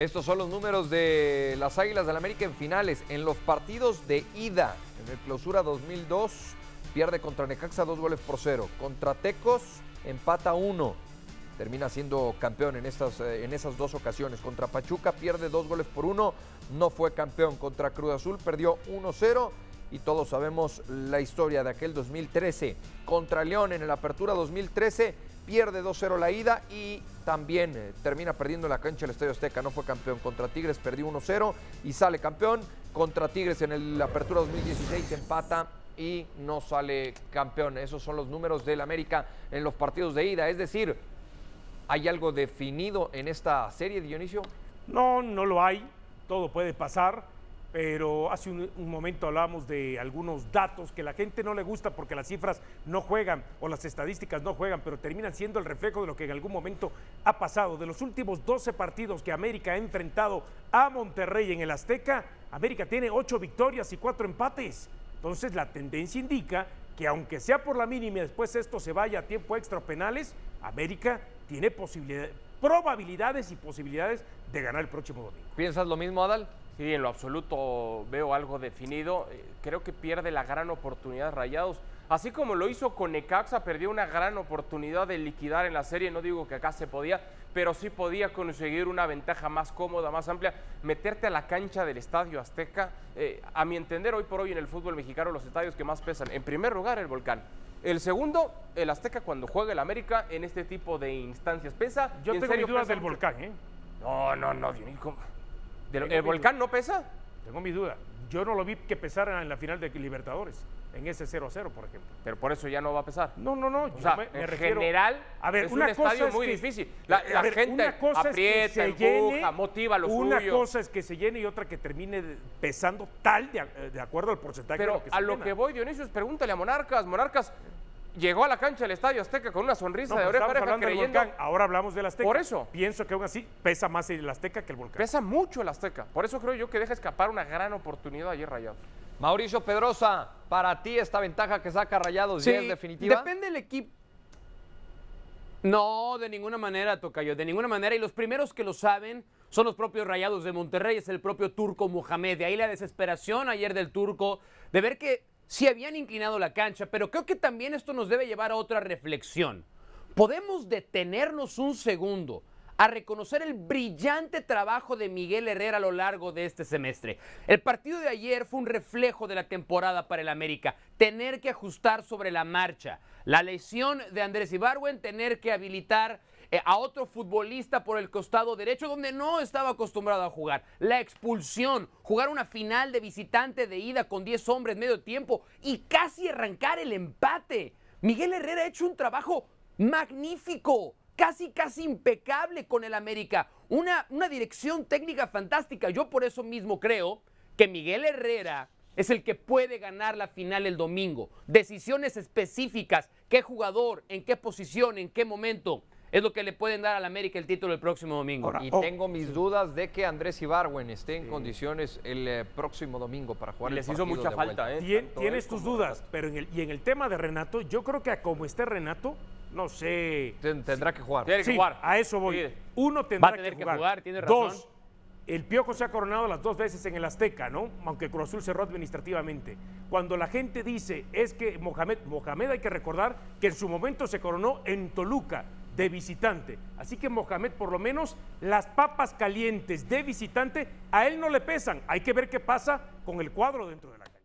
Estos son los números de las Águilas del América en finales. En los partidos de ida, en el clausura 2002, pierde contra Necaxa dos goles por cero. Contra Tecos, empata uno. Termina siendo campeón en, estas, eh, en esas dos ocasiones. Contra Pachuca pierde dos goles por uno, no fue campeón. Contra Cruz Azul perdió 1-0 y todos sabemos la historia de aquel 2013. Contra León en el Apertura 2013 pierde 2-0 la ida y también eh, termina perdiendo la cancha el Estadio Azteca. No fue campeón contra Tigres, perdió 1-0 y sale campeón. Contra Tigres en el Apertura 2016 empata y no sale campeón. Esos son los números del América en los partidos de ida. Es decir, ¿hay algo definido en esta serie, Dionisio? No, no lo hay. Todo puede pasar pero hace un, momento hablábamos de algunos datos que la gente no le gusta porque las cifras no juegan o las estadísticas no juegan, pero terminan siendo el reflejo de lo que en algún momento ha pasado. De los últimos 12 partidos que América ha enfrentado a Monterrey en el Azteca, América tiene 8 victorias y 4 empates. Entonces la tendencia indica que aunque sea por la mínima y después esto se vaya a tiempo extra penales, América tiene probabilidades y posibilidades de ganar el próximo domingo. ¿Piensas lo mismo, Adal? Sí, en lo absoluto veo algo definido. Eh, creo que pierde la gran oportunidad Rayados. Así como lo hizo con Necaxa, perdió una gran oportunidad de liquidar en la serie. No digo que acá se podía, pero sí podía conseguir una ventaja más cómoda, más amplia. Meterte a la cancha del Estadio Azteca. Eh, a mi entender, hoy por hoy en el fútbol mexicano, los estadios que más pesan. En primer lugar, el Volcán. El segundo, el Azteca cuando juega el América en este tipo de instancias. Pesa. Yo tengo dudas del Volcán, ¿eh? No, no, no, Dionisio. ¿El volcán no pesa? Tengo mi duda. Yo no lo vi que pesara en la final de Libertadores, en ese 0-0, por ejemplo. Pero por eso ya no va a pesar. No, no, no. O sea, me, en general, a ver, es un estadio muy difícil. La, gente aprieta, empuja, motiva a los Una cosa es que se llene y otra que termine pesando tal de, acuerdo al porcentaje Pero de lo que a lo que voy, Dionisio, es pregúntale a Monarcas. Monarcas llegó a la cancha del Estadio Azteca con una sonrisa de pues oreja creyendo... Ahora hablamos del Azteca. Por eso. Pienso que aún así pesa más el Azteca que el Volcán. Pesa mucho el Azteca. Por eso creo yo que deja escapar una gran oportunidad ayer Rayados. Mauricio Pedrosa, para ti esta ventaja que saca Rayados sí, es definitiva. Depende del equipo. No, de ninguna manera, Tocayo, de ninguna manera. Y los primeros que lo saben son los propios Rayados de Monterrey, es el propio Turco Mohamed. De ahí la desesperación ayer del Turco de ver que si habían inclinado la cancha, pero creo que también esto nos debe llevar a otra reflexión. Podemos detenernos un segundo a reconocer el brillante trabajo de Miguel Herrera a lo largo de este semestre. El partido de ayer fue un reflejo de la temporada para el América, tener que ajustar sobre la marcha. La lesión de Andrés Ibarwen, tener que habilitar eh, a otro futbolista por el costado derecho donde no estaba acostumbrado a jugar. La expulsión, jugar una final de visitante de ida con 10 hombres medio tiempo y casi arrancar el empate. Miguel Herrera ha hecho un trabajo magnífico, casi casi impecable con el América. Una, una dirección técnica fantástica. Yo por eso mismo creo que Miguel Herrera es el que puede ganar la final el domingo. Decisiones específicas, qué jugador, en qué posición, en qué momento es lo que le pueden dar al América el título el próximo domingo. y oh, tengo mis dudas de que Andrés Ibarwen esté en condiciones el eh, próximo domingo para jugar Les hizo mucha falta, ¿eh? tienes tus dudas, pero en el, y en el tema de Renato, yo creo que como esté Renato, no sé. Tendrá que jugar. Tiene que jugar. A eso voy. Uno tendrá que, jugar. tiene razón. Dos, el Piojo se ha coronado las dos veces en el Azteca, ¿no? Aunque Cruz Azul cerró administrativamente. Cuando la gente dice es que Mohamed, Mohamed hay que recordar que en su momento se coronó en Toluca de visitante. Así que Mohamed, por lo menos las papas calientes de visitante, a él no le pesan. Hay que ver qué pasa con el cuadro dentro de la casa.